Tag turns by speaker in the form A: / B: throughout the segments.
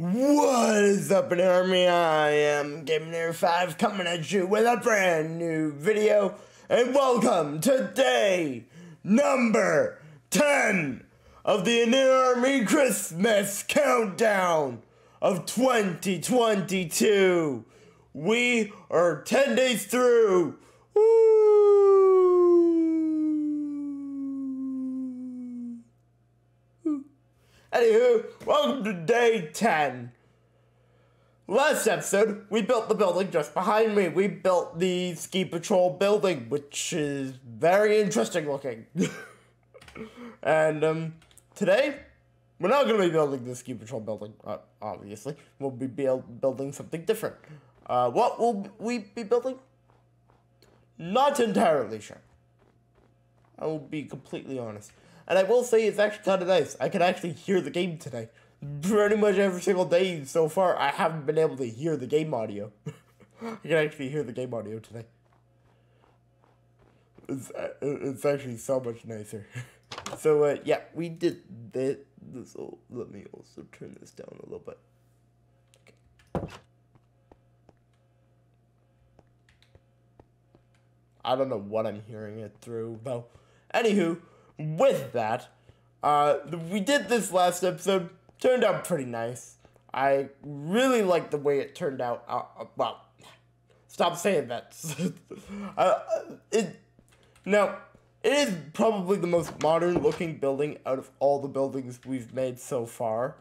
A: What is up, Inator Army? I am Gamer 5 coming at you with a brand new video, and welcome to day number 10 of the Inator Army Christmas countdown of 2022. We are 10 days through. Woo! Anywho, welcome to day 10. Last episode, we built the building just behind me. We built the ski patrol building, which is very interesting looking. and um, today, we're not going to be building the ski patrol building, uh, obviously. We'll be build building something different. Uh, what will we be building? Not entirely sure. I will be completely honest. And I will say it's actually kind of nice. I can actually hear the game today. Pretty much every single day so far, I haven't been able to hear the game audio. I can actually hear the game audio today. It's, uh, it's actually so much nicer. so, uh, yeah, we did this. this let me also turn this down a little bit. I don't know what I'm hearing it through, though. Anywho, with that, uh, we did this last episode. Turned out pretty nice. I really like the way it turned out. Uh, uh, well, stop saying that. uh, it now it is probably the most modern looking building out of all the buildings we've made so far,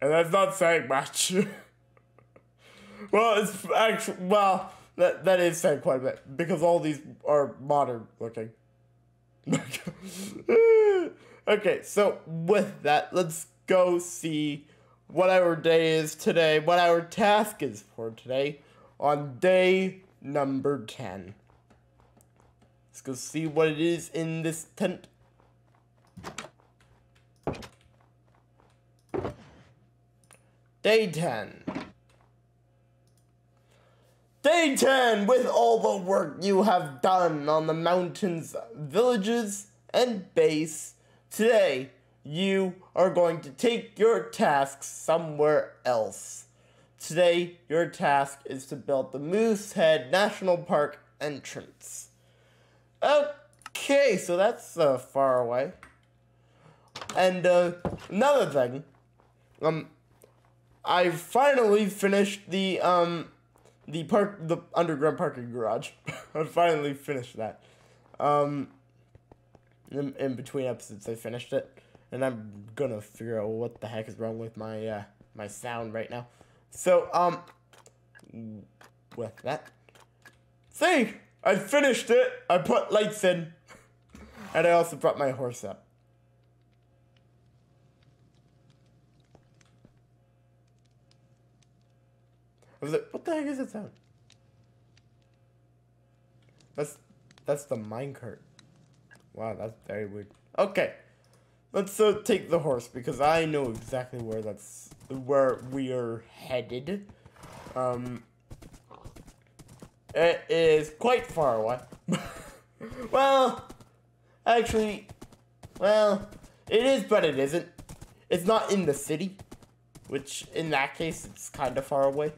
A: and that's not saying much. well, it's actually well that that is saying quite a bit because all these are modern looking. okay, so with that, let's go see what our day is today, what our task is for today on day number 10. Let's go see what it is in this tent. Day 10. 10 with all the work you have done on the mountains, villages, and base. Today, you are going to take your tasks somewhere else. Today, your task is to build the Moosehead National Park entrance. Okay, so that's uh, far away. And uh, another thing, um, I finally finished the um the park the underground parking garage. I finally finished that. Um, in, in between episodes, I finished it, and I'm gonna figure out what the heck is wrong with my uh, my sound right now. So um, with that, see, I finished it. I put lights in, and I also brought my horse up. Was like, what the heck is that sound? That's that's the minecart. Wow, that's very weird. Okay. Let's uh, take the horse because I know exactly where that's where we are headed. Um it is quite far away. well, actually, well, it is, but it isn't. It's not in the city, which in that case, it's kind of far away.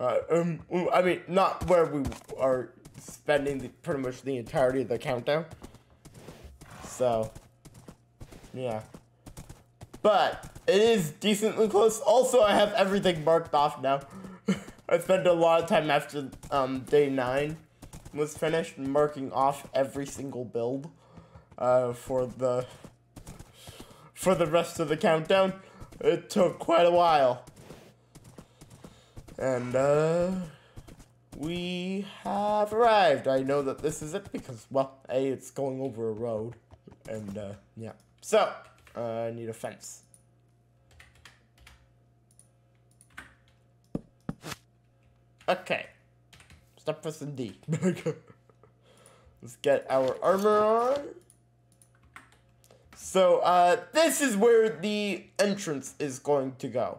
A: Uh, um, I mean, not where we are spending the, pretty much the entirety of the countdown. So, yeah. But, it is decently close. Also, I have everything marked off now. I spent a lot of time after um, day 9 was finished marking off every single build uh, for the for the rest of the countdown. It took quite a while. And, uh, we have arrived. I know that this is it because, well, A, it's going over a road. And, uh, yeah. So, uh, I need a fence. Okay. Stop pressing D. Let's get our armor on. So, uh, this is where the entrance is going to go.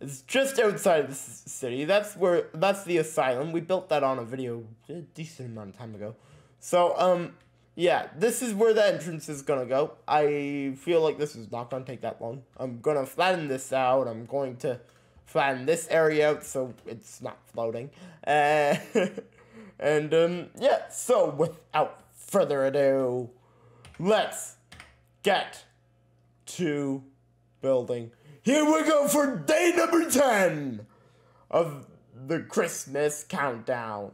A: It's just outside of the city. That's where that's the asylum. We built that on a video a decent amount of time ago. So um, yeah, this is where the entrance is gonna go. I feel like this is not gonna take that long. I'm gonna flatten this out. I'm going to flatten this area out so it's not floating. Uh, and um, yeah, so without further ado, let's get to building. Here we go for day number 10 of the Christmas countdown.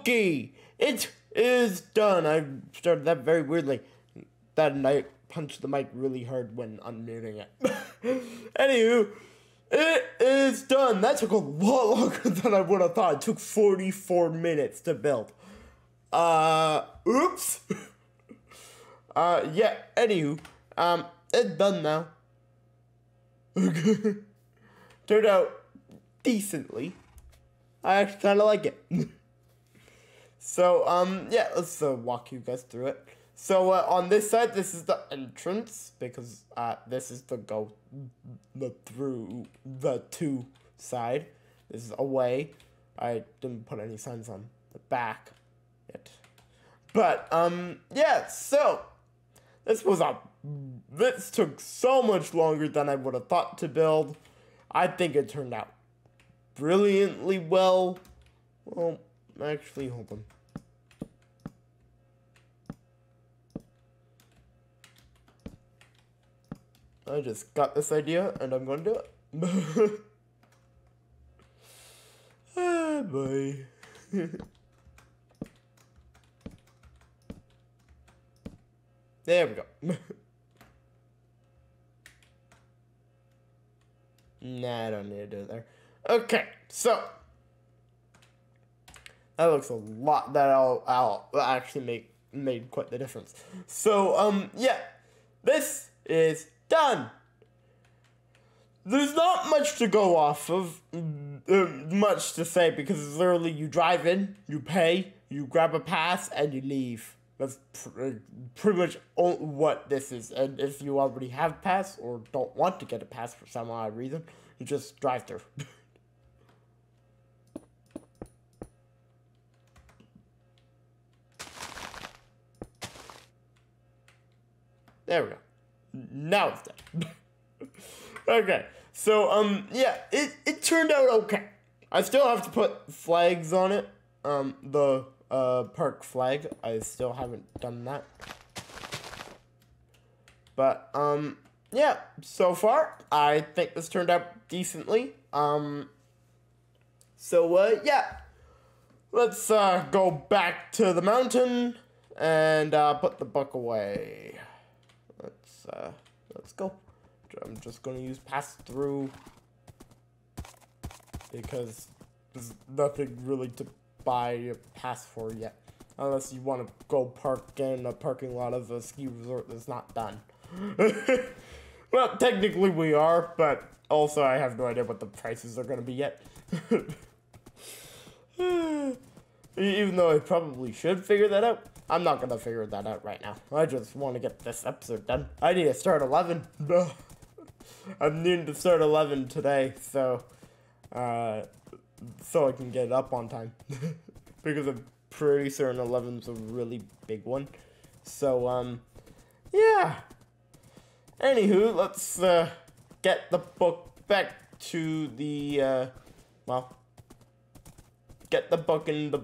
A: Okay, it is done. I started that very weirdly. That night punched the mic really hard when unmuting it. Anywho, it is done. That took a lot longer than I would have thought. It took 44 minutes to build. Uh, oops. uh, yeah, anywho, um, it's done now. Okay. Turned out decently. I actually kind of like it. So, um, yeah, let's uh, walk you guys through it. So, uh, on this side, this is the entrance, because, uh, this is the go the through the two side. This is away. I didn't put any signs on the back yet. But, um, yeah, so, this was a, this took so much longer than I would have thought to build. I think it turned out brilliantly well. Well, actually, hold on. I just got this idea and I'm to do it. ah, boy. there we go. nah, I don't need to do it there. Okay, so that looks a lot. That I'll, I'll actually make made quite the difference. So um yeah, this is done. There's not much to go off of, uh, much to say because literally you drive in, you pay, you grab a pass, and you leave. That's pr- uh, pretty much all what this is. And if you already have pass or don't want to get a pass for some odd reason, you just drive through. there we go. Now it's done. okay, so um, yeah, it it turned out okay. I still have to put flags on it. Um, the uh park flag. I still haven't done that. But um, yeah. So far, I think this turned out decently. Um. So uh, yeah. Let's uh, go back to the mountain and uh, put the book away let's uh, let's go. I'm just gonna use pass through because there's nothing really to buy a pass for yet, unless you want to go park in a parking lot of a ski resort that's not done. well, technically we are, but also I have no idea what the prices are gonna be yet. Even though I probably should figure that out. I'm not gonna figure that out right now. I just want to get this episode done. I need to start 11. I'm needing to start 11 today, so, uh, so I can get it up on time. because I'm pretty certain 11's a really big one. So, um, yeah. Anywho, let's, uh, get the book back to the, uh, well, get the book in the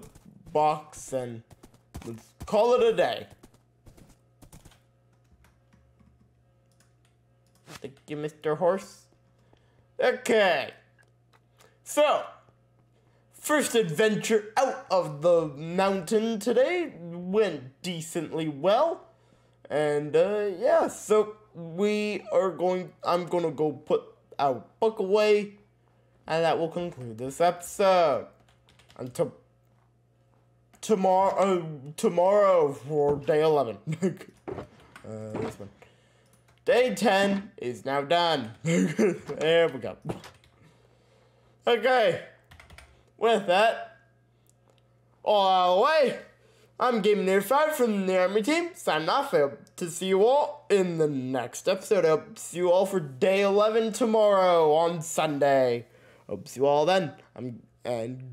A: box and let's call it a day. Thank you, Mr. Horse. Okay. So, first adventure out of the mountain today went decently well. And, uh, yeah, so we are going, I'm gonna go put our book away. And that will conclude this episode. Until tomorrow uh, tomorrow for day 11 uh, this one. Day 10 is now done. There we go. Okay. With that all way i'm Game Nerd 5 from the army team signing off. I hope to see you all in the next episode. I hope see you all for day 11 tomorrow on sunday. Hope to see you all then. I'm and!